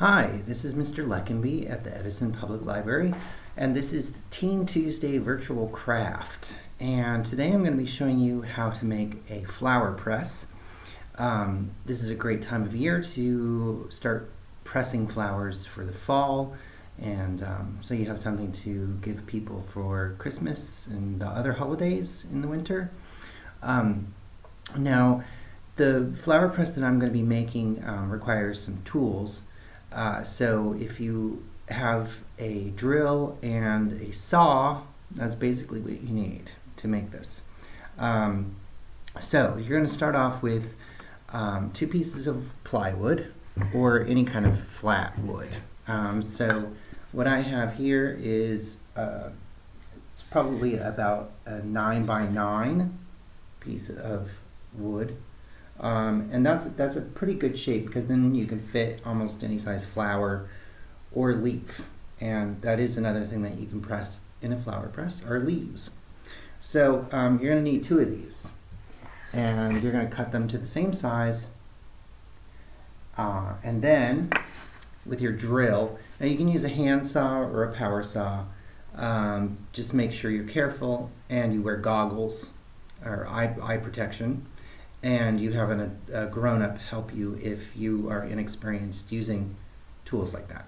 Hi, this is Mr. Leckenby at the Edison Public Library, and this is the Teen Tuesday Virtual Craft. And today I'm going to be showing you how to make a flower press. Um, this is a great time of year to start pressing flowers for the fall, and um, so you have something to give people for Christmas and the other holidays in the winter. Um, now, the flower press that I'm going to be making um, requires some tools. Uh, so if you have a drill and a saw, that's basically what you need to make this. Um, so you're going to start off with um, two pieces of plywood or any kind of flat wood. Um, so what I have here is uh, it's probably about a 9 by 9 piece of wood um, and that's that's a pretty good shape because then you can fit almost any size flower or leaf. And that is another thing that you can press in a flower press are leaves. So um, you're going to need two of these. And you're going to cut them to the same size. Uh, and then with your drill, now you can use a hand saw or a power saw. Um, just make sure you're careful and you wear goggles or eye, eye protection and you have an, a grown-up help you if you are inexperienced using tools like that.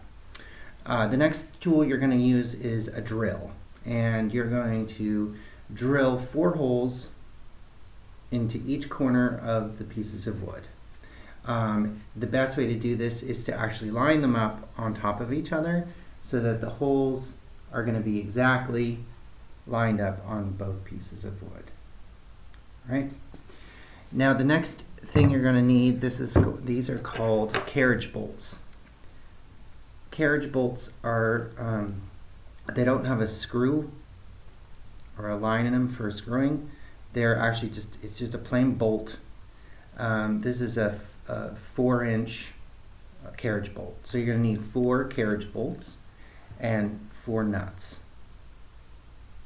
Uh, the next tool you're going to use is a drill and you're going to drill four holes into each corner of the pieces of wood. Um, the best way to do this is to actually line them up on top of each other so that the holes are going to be exactly lined up on both pieces of wood. All right? Now the next thing you're going to need, this is these are called carriage bolts. Carriage bolts are, um, they don't have a screw or a line in them for screwing. They're actually just, it's just a plain bolt. Um, this is a, a four inch carriage bolt. So you're going to need four carriage bolts and four nuts,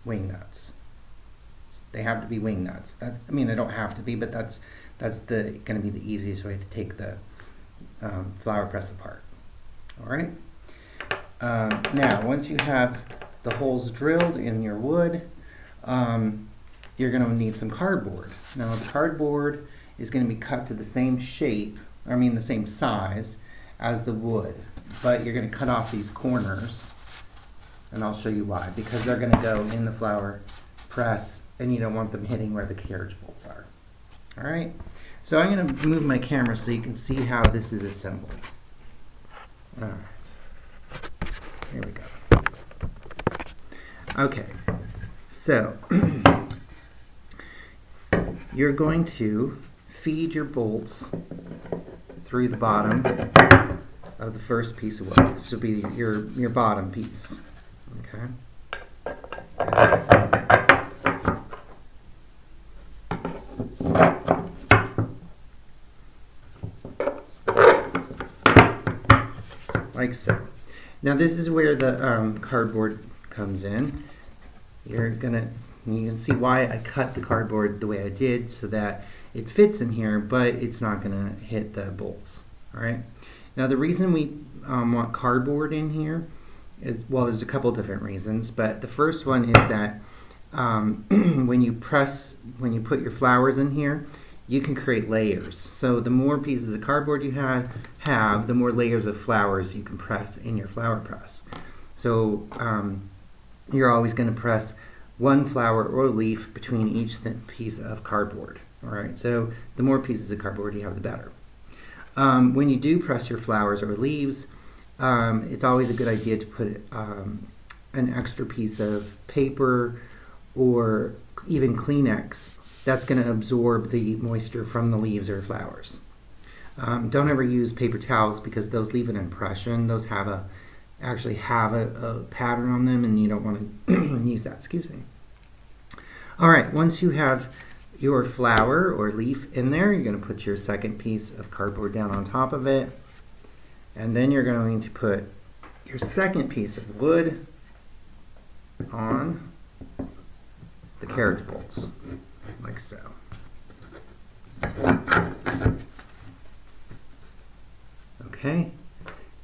wing nuts. They have to be wing nuts. That, I mean, they don't have to be, but that's that's the going to be the easiest way to take the um, flower press apart. All right. Um, now, once you have the holes drilled in your wood, um, you're going to need some cardboard. Now, the cardboard is going to be cut to the same shape, I mean the same size as the wood, but you're going to cut off these corners, and I'll show you why. Because they're going to go in the flower press and you don't want them hitting where the carriage bolts are. All right, so I'm going to move my camera so you can see how this is assembled. All right, here we go. Okay, so you're going to feed your bolts through the bottom of the first piece of wood. This will be your, your bottom piece. Okay. Like so. Now this is where the um, cardboard comes in. You're gonna, you can see why I cut the cardboard the way I did so that it fits in here, but it's not gonna hit the bolts, all right? Now the reason we um, want cardboard in here is, well, there's a couple different reasons, but the first one is that um, when you press, when you put your flowers in here, you can create layers. So the more pieces of cardboard you have, have the more layers of flowers you can press in your flower press. So um, you're always going to press one flower or leaf between each thin piece of cardboard. All right, so the more pieces of cardboard you have, the better. Um, when you do press your flowers or leaves, um, it's always a good idea to put um, an extra piece of paper or even Kleenex that's going to absorb the moisture from the leaves or flowers. Um, don't ever use paper towels because those leave an impression. Those have a actually have a, a pattern on them and you don't want to use that. Excuse me. All right, once you have your flower or leaf in there, you're going to put your second piece of cardboard down on top of it. And then you're going to put your second piece of wood on the carriage bolts like so. Okay,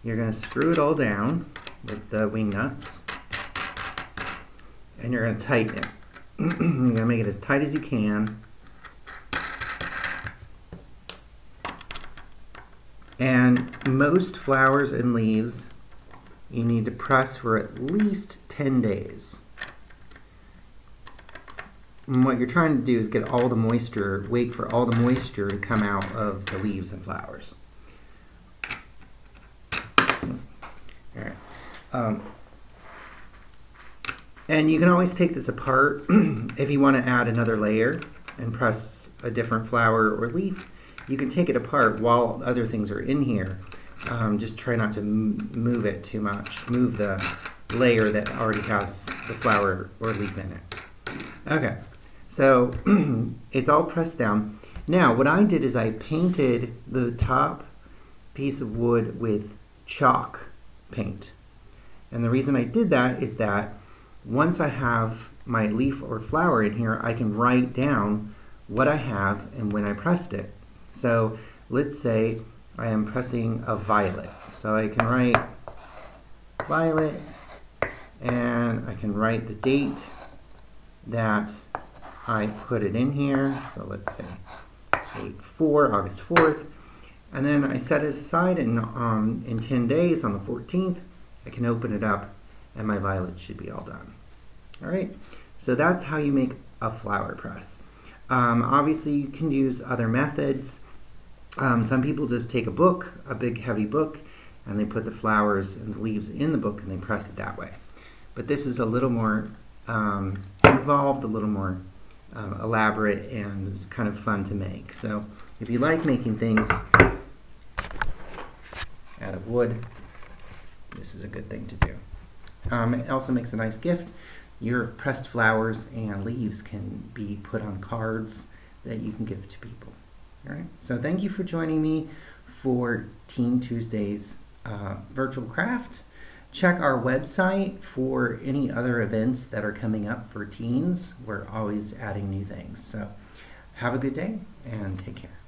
you're going to screw it all down with the wing nuts and you're going to tighten it. you're going to make it as tight as you can. And most flowers and leaves you need to press for at least 10 days. And what you're trying to do is get all the moisture, wait for all the moisture to come out of the leaves and flowers. All right. Um, and you can always take this apart if you want to add another layer and press a different flower or leaf. You can take it apart while other things are in here. Um, just try not to move it too much. Move the layer that already has the flower or leaf in it. Okay, so it's all pressed down. Now, what I did is I painted the top piece of wood with chalk paint. And the reason I did that is that once I have my leaf or flower in here, I can write down what I have and when I pressed it. So let's say I am pressing a violet. So I can write violet and I can write the date that I put it in here. So let's say 8 4, August 4th. And then I set it aside and um, in 10 days on the 14th, I can open it up and my violet should be all done. All right, so that's how you make a flower press. Um, obviously, you can use other methods. Um, some people just take a book, a big heavy book, and they put the flowers and the leaves in the book and they press it that way. But this is a little more um, involved, a little more uh, elaborate, and kind of fun to make. So if you like making things out of wood, this is a good thing to do. Um, it also makes a nice gift. Your pressed flowers and leaves can be put on cards that you can give to people. All right. So thank you for joining me for Teen Tuesdays uh, virtual craft. Check our website for any other events that are coming up for teens. We're always adding new things. So have a good day and take care.